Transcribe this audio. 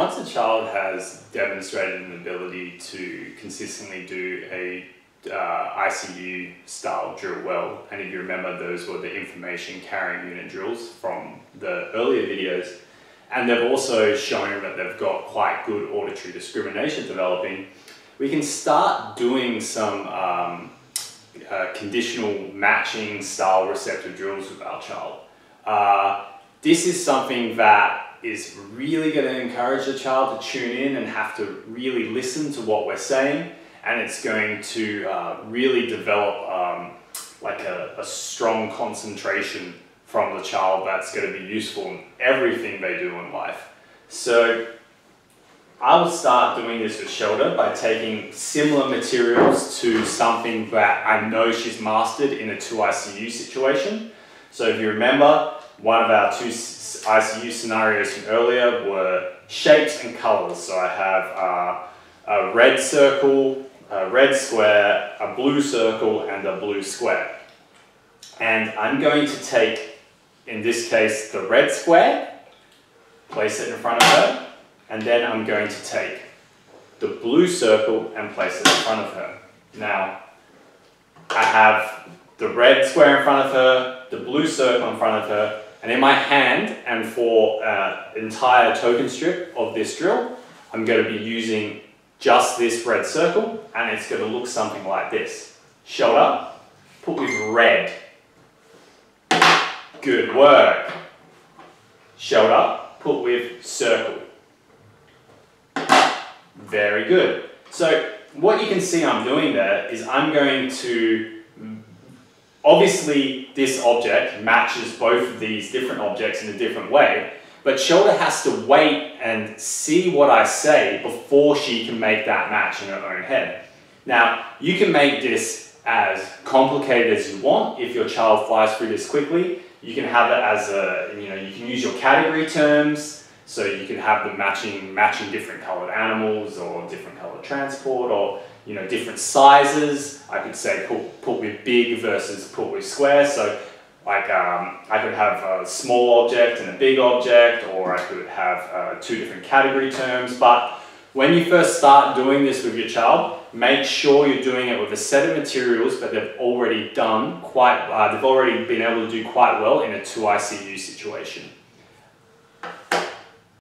Once a child has demonstrated an ability to consistently do a uh, ICU style drill well, and if you remember, those were the information carrying unit drills from the earlier videos, and they've also shown that they've got quite good auditory discrimination developing, we can start doing some um, uh, conditional matching style receptor drills with our child. Uh, this is something that is really going to encourage the child to tune in and have to really listen to what we're saying and it's going to uh, really develop um, like a, a, strong concentration from the child that's going to be useful in everything they do in life. So I will start doing this with Shelda by taking similar materials to something that I know she's mastered in a 2ICU situation. So if you remember, one of our two ICU scenarios from earlier were shapes and colors. So I have uh, a red circle, a red square, a blue circle, and a blue square. And I'm going to take, in this case, the red square, place it in front of her, and then I'm going to take the blue circle and place it in front of her. Now, I have the red square in front of her, the blue circle in front of her, and in my hand, and for uh, entire token strip of this drill, I'm going to be using just this red circle, and it's going to look something like this. Shelda, put with red. Good work. Shelda, put with circle. Very good. So what you can see I'm doing there is I'm going to Obviously, this object matches both of these different objects in a different way, but Shelda has to wait and see what I say before she can make that match in her own head. Now, you can make this as complicated as you want if your child flies through this quickly. You can have it as a, you know, you can use your category terms, so you can have them matching, matching different colored animals or different colored transport or you know, different sizes. I could say put, put with big versus put with square. So like um, I could have a small object and a big object, or I could have uh, two different category terms. But when you first start doing this with your child, make sure you're doing it with a set of materials that they've already done quite, uh, they've already been able to do quite well in a 2ICU situation.